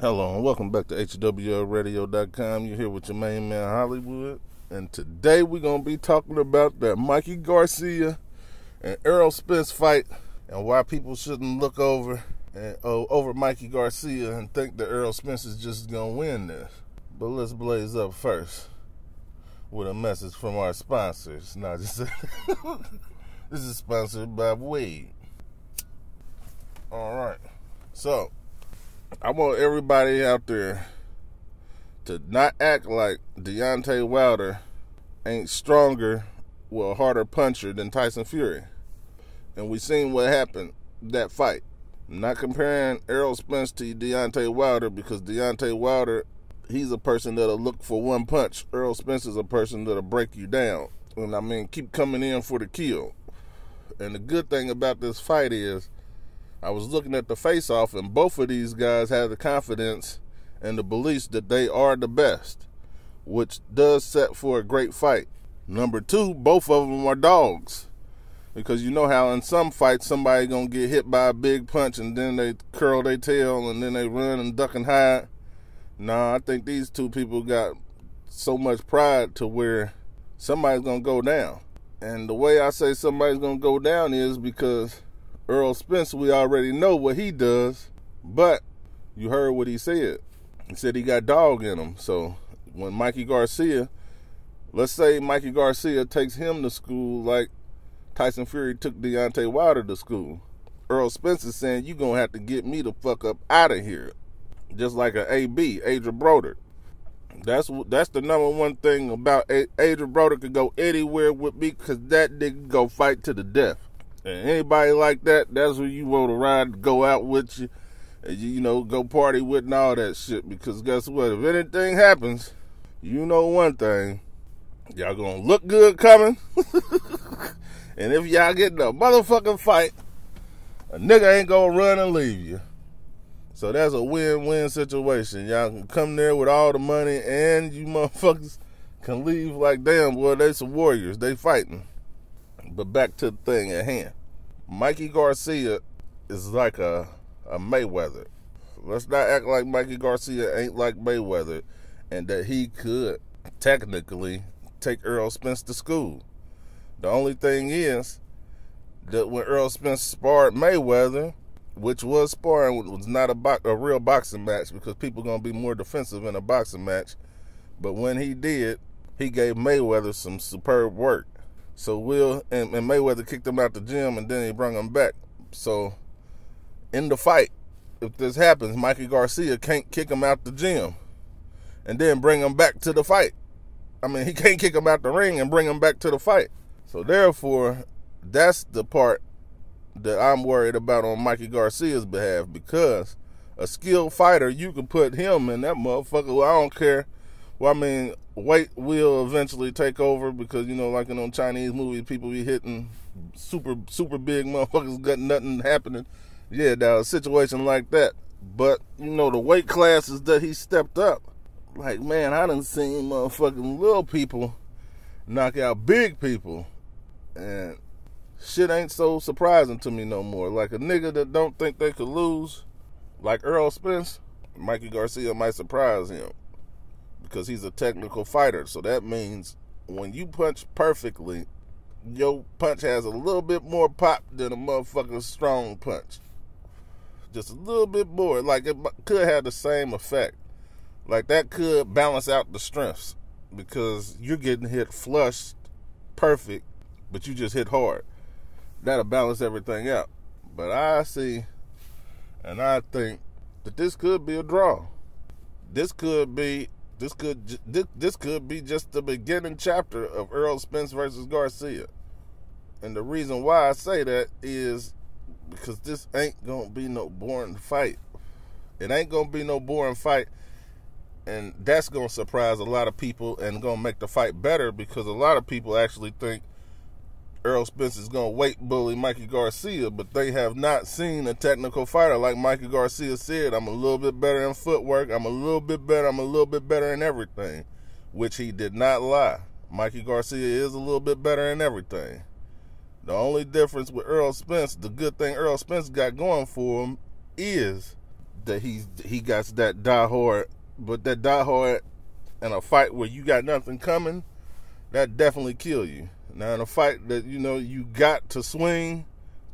Hello and welcome back to HWLRadio.com. You're here with your main man Hollywood. And today we're going to be talking about that Mikey Garcia and Errol Spence fight and why people shouldn't look over and oh, over Mikey Garcia and think that Errol Spence is just going to win this. But let's blaze up first with a message from our sponsors. Not just this is sponsored by Wade. All right. So, I want everybody out there to not act like Deontay Wilder ain't stronger, well, harder puncher than Tyson Fury. And we seen what happened that fight. I'm not comparing Errol Spence to Deontay Wilder because Deontay Wilder, he's a person that'll look for one punch. Errol Spence is a person that'll break you down. And I mean, keep coming in for the kill. And the good thing about this fight is I was looking at the face off, and both of these guys have the confidence and the beliefs that they are the best, which does set for a great fight. Number two, both of them are dogs. Because you know how in some fights somebody gonna get hit by a big punch and then they curl their tail and then they run and duck and hide. Nah, I think these two people got so much pride to where somebody's gonna go down. And the way I say somebody's gonna go down is because Errol Spence, we already know what he does, but you heard what he said. He said he got dog in him. So when Mikey Garcia, let's say Mikey Garcia takes him to school like Tyson Fury took Deontay Wilder to school. Earl Spence is saying you gonna have to get me the fuck up out of here, just like an AB, Adrian Broner. That's that's the number one thing about Adrian Broner could go anywhere with me because that nigga go fight to the death. And anybody like that, that's who you want to ride, go out with you, and you, know, go party with and all that shit. Because guess what? If anything happens, you know one thing, y'all gonna look good coming. and if y'all get in a motherfucking fight, a nigga ain't gonna run and leave you. So that's a win-win situation. Y'all can come there with all the money, and you motherfuckers can leave like damn boy. They some warriors. They fighting. But back to the thing at hand. Mikey Garcia is like a, a Mayweather. Let's not act like Mikey Garcia ain't like Mayweather and that he could technically take Earl Spence to school. The only thing is that when Earl Spence sparred Mayweather, which was sparring, was not a, bo- a real boxing match because people gonna be more defensive in a boxing match. But when he did, he gave Mayweather some superb work. So Will and, and Mayweather kicked him out the gym and then he brought him back. So in the fight, if this happens, Mikey Garcia can't kick him out the gym and then bring him back to the fight. I mean, he can't kick him out the ring and bring him back to the fight. So therefore, that's the part that I'm worried about on Mikey Garcia's behalf because a skilled fighter, you can put him in that motherfucker. Well, I don't care well, I mean, weight will eventually take over because you know, like in on Chinese movies, people be hitting super super big motherfuckers, got nothing happening. Yeah, now a situation like that. But you know, the weight classes that he stepped up, like man, I done seen motherfucking little people knock out big people, and shit ain't so surprising to me no more. Like a nigga that don't think they could lose, like Earl Spence, Mikey Garcia might surprise him because he's a technical fighter. So that means when you punch perfectly, your punch has a little bit more pop than a motherfucking strong punch. Just a little bit more. Like it could have the same effect. Like that could balance out the strengths because you're getting hit flushed, perfect, but you just hit hard. That'll balance everything out. But I see, and I think that this could be a draw. This could be this could this, this could be just the beginning chapter of Earl Spence versus Garcia. And the reason why I say that is because this ain't gonna be no boring fight. It ain't gonna be no boring fight. And that's gonna surprise a lot of people and gonna make the fight better because a lot of people actually think Errol Spence is going to weight bully Mikey Garcia, but they have not seen a technical fighter like Mikey Garcia said. I'm a little bit better in footwork. I'm a little bit better. I'm a little bit better in everything, which he did not lie. Mikey Garcia is a little bit better in everything. The only difference with Earl Spence, the good thing Earl Spence got going for him is that he's he got that die hard, but that die hard in a fight where you got nothing coming, that definitely kill you. Now in a fight that you know you got to swing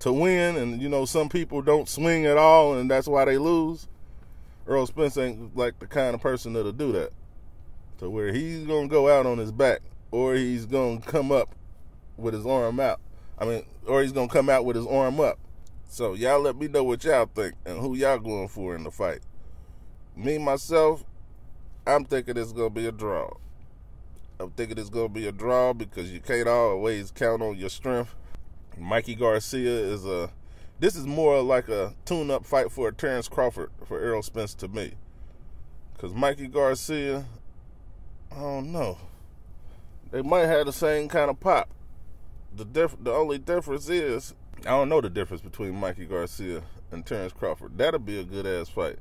to win, and you know some people don't swing at all, and that's why they lose. Earl Spence ain't like the kind of person that'll do that. To where he's gonna go out on his back, or he's gonna come up with his arm out. I mean, or he's gonna come out with his arm up. So y'all let me know what y'all think and who y'all going for in the fight. Me myself, I'm thinking it's gonna be a draw. I'm thinking it's gonna be a draw because you can't always count on your strength. Mikey Garcia is a this is more like a tune-up fight for Terrence Crawford for Errol Spence to me. Cause Mikey Garcia, I don't know. They might have the same kind of pop. The diff- the only difference is I don't know the difference between Mikey Garcia and Terrence Crawford. That'll be a good ass fight.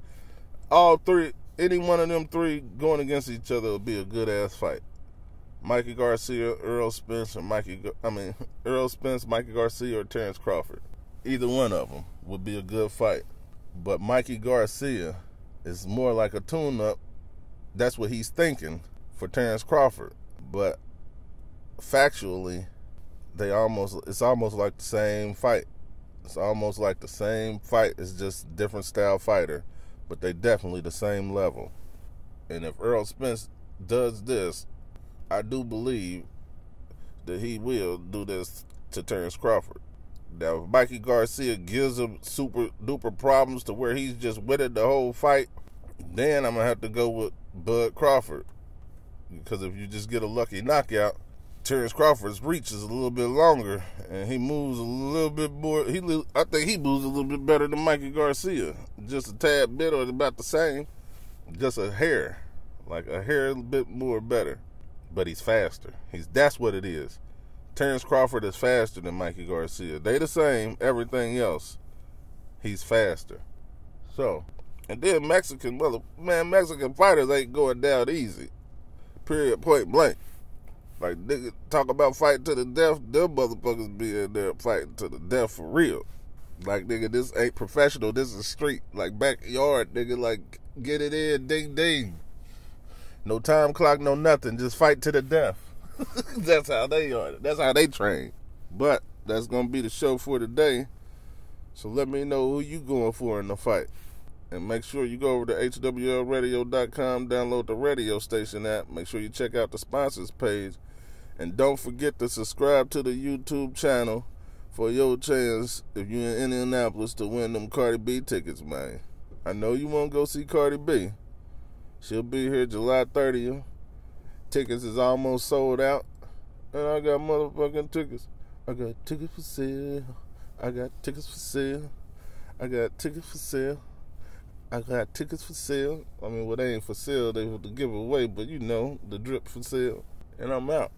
All three, any one of them three going against each other will be a good ass fight. Mikey Garcia, Errol Spence, or Mikey, I mean Errol Spence, Mikey Garcia, or Terrence Crawford. Either one of them would be a good fight. But Mikey Garcia is more like a tune-up. That's what he's thinking for Terrence Crawford. But factually, they almost it's almost like the same fight. It's almost like the same fight. It's just different style fighter, but they definitely the same level. And if Earl Spence does this, I do believe that he will do this to Terrence Crawford. Now, if Mikey Garcia gives him super duper problems to where he's just it the whole fight, then I'm gonna have to go with Bud Crawford. Because if you just get a lucky knockout, Terrence Crawford's reach is a little bit longer, and he moves a little bit more. He, I think he moves a little bit better than Mikey Garcia, just a tad bit or about the same, just a hair, like a hair a bit more better. But he's faster. He's that's what it is. Terrence Crawford is faster than Mikey Garcia. They the same. Everything else, he's faster. So, and then Mexican mother man, Mexican fighters ain't going down easy. Period. Point blank. Like nigga talk about fighting to the death, them motherfuckers be in there fighting to the death for real. Like nigga, this ain't professional. This is street, like backyard, nigga. Like get it in, ding ding. No time clock, no nothing. Just fight to the death. that's how they are. That's how they train. But that's gonna be the show for today. So let me know who you going for in the fight. And make sure you go over to hwlradio.com, download the radio station app. Make sure you check out the sponsors page. And don't forget to subscribe to the YouTube channel for your chance, if you're in Indianapolis, to win them Cardi B tickets, man. I know you won't go see Cardi B. She'll be here July 30th. Tickets is almost sold out. And I got motherfucking tickets. I got tickets for sale. I got tickets for sale. I got tickets for sale. I got tickets for sale. I mean, well, they ain't for sale. They for to give away, but you know, the drip for sale. And I'm out.